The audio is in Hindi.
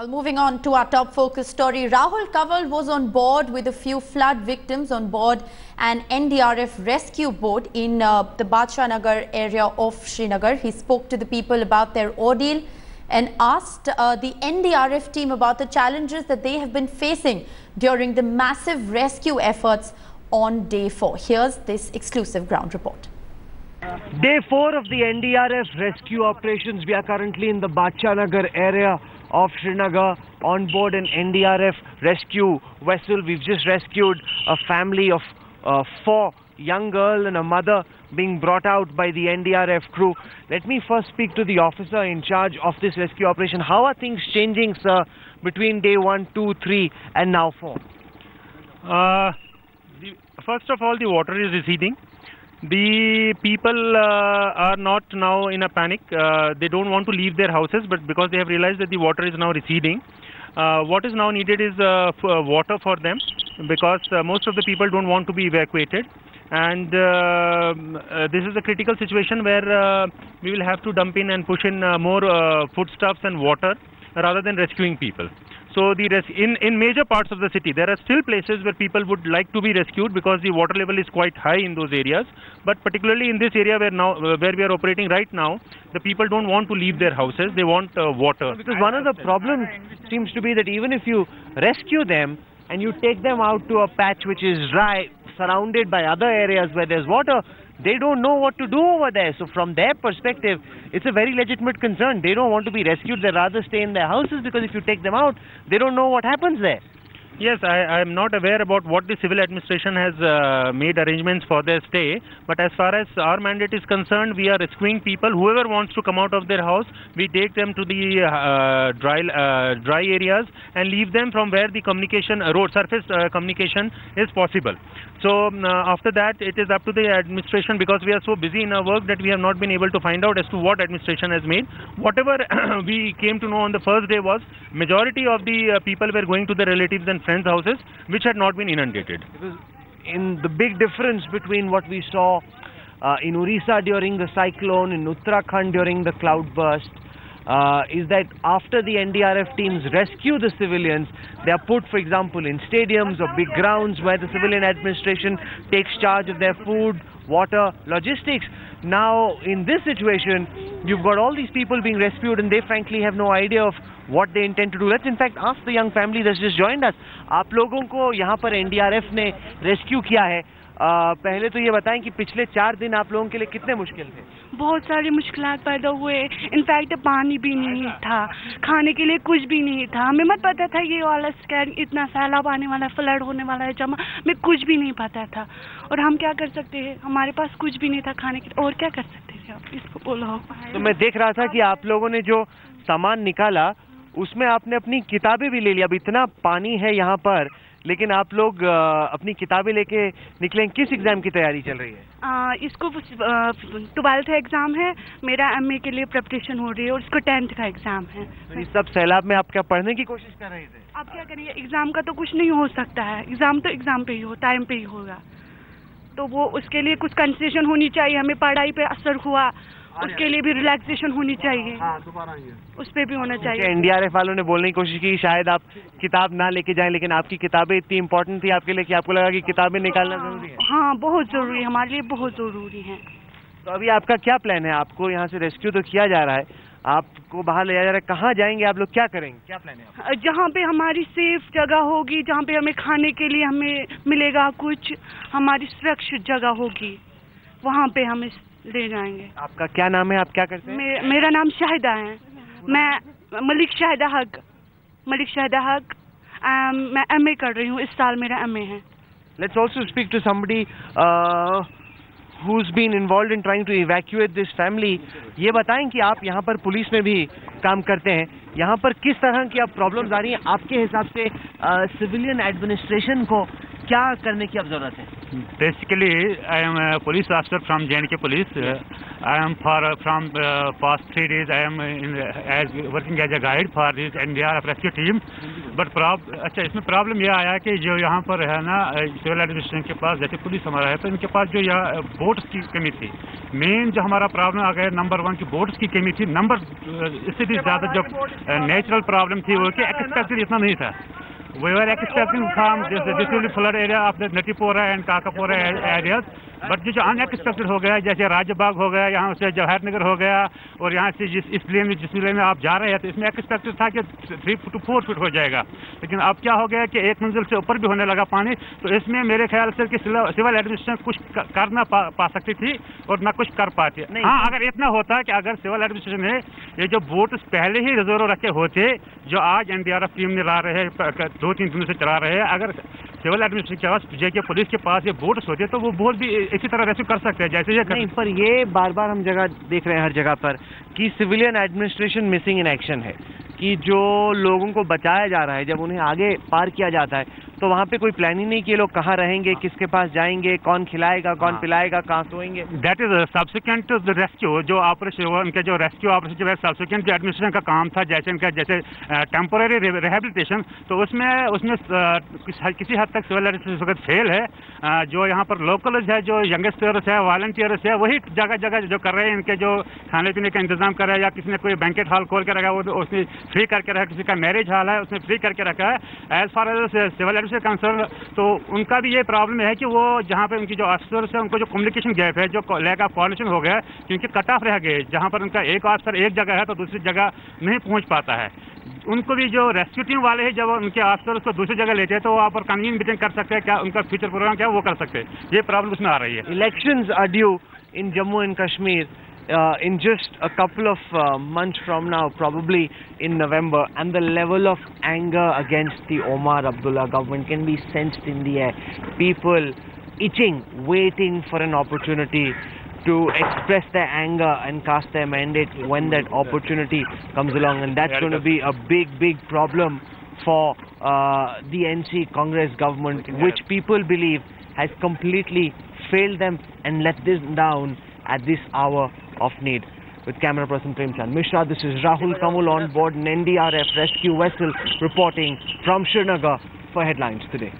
Well, moving on to our top focus story, Rahul Kaval was on board with a few flood victims on board an NDRF rescue boat in uh, the Badshah Nagar area of Srinagar. He spoke to the people about their ordeal and asked uh, the NDRF team about the challenges that they have been facing during the massive rescue efforts on day four. Here's this exclusive ground report. Day four of the NDRF rescue operations. We are currently in the Bachanagar area of Srinagar on board an NDRF rescue vessel. We've just rescued a family of uh, four young girl and a mother being brought out by the NDRF crew. Let me first speak to the officer in charge of this rescue operation. How are things changing, sir, between day one, two, three, and now four? Uh, the, first of all, the water is receding. The people uh, are not now in a panic. Uh, they don't want to leave their houses, but because they have realized that the water is now receding, uh, what is now needed is uh, uh, water for them because uh, most of the people don't want to be evacuated. And this is a critical situation where we will have to dump in and push in more foodstuffs and water rather than rescuing people. So the res- in in major parts of the city, there are still places where people would like to be rescued because the water level is quite high in those areas. But particularly in this area where now uh, where we are operating right now, the people don't want to leave their houses. They want uh, water. Because one of the problems seems to be that even if you rescue them and you take them out to a patch which is dry, surrounded by other areas where there's water, they don't know what to do over there. So from their perspective, it's a very legitimate concern. They don't want to be rescued. They rather stay in their houses because if you take them out, they don't know what happens there. Yes, I am not aware about what the civil administration has uh, made arrangements for their stay. But as far as our mandate is concerned, we are rescuing people. Whoever wants to come out of their house, we take them to the uh, dry uh, dry areas and leave them from where the communication uh, road surface uh, communication is possible. So um, uh, after that, it is up to the administration because we are so busy in our work that we have not been able to find out as to what administration has made. Whatever we came to know on the first day was majority of the people were going to their relatives and friends' houses which had not been inundated. In the big difference between what we saw uh, in Orissa during the cyclone, in Uttarakhand during the cloudburst, uh, is that after the NDRF teams rescue the civilians, they are put, for example, in stadiums or big grounds where the civilian administration takes charge of their food, water, logistics. Now, in this situation, you've got all these people being rescued and they frankly have no idea of what they intend to do. Let's in fact ask the young family that's just joined us. आप लोगों को यहाँ पर NDRF ने rescue किया है। आ, पहले तो ये बताएँ कि पिछले चार दिन आप लोगों के लिए कितने मुश्किल थे? बहुत सारी मुश्किल पैदा हुए। इनफैक्ट पानी भी नहीं था। खाने के लिए कुछ भी नहीं था। हमें मत पता था ये वाला स्कैन इतना सैलाब आने वाला है फ्लड होने वाला है जमा। में कुछ भी नहीं पता था। और हम क्या कर सकते हैं? हमारे पास कुछ भी नहीं था खाने के लिए। और क्या कर सकते थे आप? इसको बोलो तो मैं देख रहा था कि आप लोगों ने जो सामान निकाला उसमें आपने अपनी किताबें भी ले लिया अब इतना पानी है यहाँ पर लेकिन आप लोग अपनी किताबें लेके निकले किस एग्ज़ाम की तैयारी चल रही है? आ, इसको ट्वेल्थ एग्ज़ाम है। मेरा एमए के लिए प्रिपरेशन हो रही है और इसको टेंथ का एग्ज़ाम है। तो इस सब सैलाब में आप क्या पढ़ने की कोशिश कर रहे थे? आप क्या करेंगे? एग्ज़ाम का तो कुछ नहीं हो सकता है। एग्ज़ाम तो एग्ज़ाम पे ही हो टाइम पे ही होगा। तो वो उसके लिए कुछ कंसेशन होनी चाहिए। हमें पढ़ाई पे असर हुआ। उसके लिए भी रिलैक्सेशन होनी चाहिए। हाँ, उस पर भी होना चाहिए। एनडीआरएफ वालों ने बोलने की कोशिश की शायद आप किताब ना लेके जाएँ लेकिन आपकी किताबें इतनी इंपॉर्टेंट थी आपके लिए कि आपको लगा कि किताबें निकालना हाँ, ज़रूरी है। हाँ बहुत ज़रूरी है हमारे लिए बहुत ज़रूरी है। तो अभी आपका क्या प्लान है? आपको यहाँ से रेस्क्यू तो किया जा रहा है। आपको बाहर ले जा रहा है। कहाँ जाएँगे आप लोग? क्या करेंगे? क्या प्लान है जहाँ पे हमारी सेफ़ जगह होगी जहाँ पे हमें खाने के लिए हमें मिलेगा कुछ हमारी सुरक्षित जगह होगी वहाँ पे हमें ले जाएँगे। आपका क्या नाम है? आप क्या करते हैं? मे, मेरा नाम शाहिदा है। मैं मलिक शाहिदा हक मलिक शाहिदा हक मैं एमए कर रही हूँ। इस साल मेरा एमए है। Let's also speak to somebody who's been involved in trying to evacuate this family. ये बताएँ कि आप यहाँ पर पुलिस में भी काम करते हैं। यहाँ पर किस तरह की अब प्रॉब्लम्स आ रही हैं? आपके हिसाब से सिविलियन uh, एडमिनिस्ट्रेशन को क्या करने की अब ज़रूरत है? Basically, I am a police officer from JNK Police. Uh, I am for uh, from uh, past three days. I am in, as working as a guide for this NDRF rescue team. But अच्छा इसमें प्रॉब्लम यह आया कि जो यहाँ पर है ना सिविल एडमिनिस्ट्रेशन के पास जैसे पुलिस हमारा है तो इनके पास जो यहाँ बोट्स की कमी थी मेन जो हमारा प्रॉब्लम आ गया नंबर वन की बोट्स की कमी थी नंबर इससे भी ज़्यादा जो नेचुरल प्रॉब्लम थी वो कि एक्सपेक्टेड इतना नहीं था We were expecting from this, be flood area of the Natipora and Kakapura areas. But जो अनएक्सपेक्टेड हो गया जैसे राजबाग हो गया यहाँ से जवाहर नगर हो गया और यहाँ से जिस इस लेन में जिस लेन में आप जा रहे हैं तो इसमें एक्सपेक्टेड था कि थ्री टू फोर फीट हो जाएगा। लेकिन अब क्या हो गया कि एक मंजिल से ऊपर भी होने लगा पानी तो इसमें मेरे ख्याल से कि सिविल एडमिनिस्ट्रेशन कुछ कर ना पा, पा सकती थी और ना कुछ कर पाती। हाँ अगर इतना होता कि अगर सिविल एडमिनिस्ट्रेशन ने ये जो बोट पहले ही रिज़र्व रखे होते, जो आज एनडीआरएफ टीम ने ला रहे हैं दो तीन दिनों से चला रहे हैं अगर सिविल एडमिनिस्ट्रेशन के पास जेके पुलिस के पास ये बोट्स होते तो वो बोट भी इसी तरह रेस्क्यू कर सकते हैं, जैसे नहीं, पर ये बार बार हम जगह देख रहे हैं हर जगह पर कि civilian administration missing in action है, कि जो लोगों को बचाया जा रहा है, जब उन्हें आगे पार किया जाता है तो वहाँ पे कोई प्लान ही नहीं कि लोग कहाँ रहेंगे किसके पास जाएँगे कौन खिलाएगा कौन हाँ। पिलाएगा कहाँ सोएँगे? दैट इज़ सब्सिक्वेंट रेस्क्यू जो ऑपरेशन हुआ उनके जो रेस्क्यू ऑपरेशन जो है सब्सिक्वेंट जो एडमिनिस्ट्रेशन का काम था जैसे इनका जैसे टेम्पोररी रिहेबिलिटेशन तो उसमें उसमें किसी हद तक सिविल एडमिनिस्ट्रेशन फेल है। जो यहाँ पर लोकल है जो यंगस्टर्स है वॉल्टियर्स है वही जगह जगह जो कर रहे हैं इनके जो खाने पीने का इंतज़ाम कर रहे हैं या किसी ने कोई बैंकेट हॉल खोल के रखा है वो उसने फ्री करके रखा किसी का मैरिज हॉल है उसने फ्री करके रखा है। एज फार एज सिविल से कंसर्न तो उनका भी ये प्रॉब्लम है कि वो जहाँ पे उनकी जो ऑफिसर्स है, उनको जो कम्युनिकेशन गैप है, जो लैक ऑफ़ कोऑर्डिनेशन हो गया क्योंकि कट ऑफ़ रह गए। जहाँ पर उनका एक ऑफिसर एक जगह है तो दूसरी जगह नहीं पहुँच पाता है। उनको भी जो रेस्क्यू टीम वाले हैं, जब उनके ऑफिसर उसको दूसरी जगह लेते हैं तो वहाँ पर कन्वीन मीटिंग कर सकते हैं, क्या उनका फ्यूचर प्रोग्राम क्या वो कर सकते हैं। ये प्रॉब्लम उसमें आ रही है। Election are due in Jammu and Kashmir uh, in just a couple of uh, months from now, probably in November, and the level of anger against the Omar Abdullah government can be sensed in the air. People itching, waiting for an opportunity to express their anger and cast their mandate when that opportunity comes along, and that's going to be a big, big problem for uh, the NC Congress government, which people believe has completely failed them and let them down at this hour of need. With camera person Premchand Mishra, this is Rahul Kamul on board an NDRF rescue vessel reporting from Srinagar for headlines today.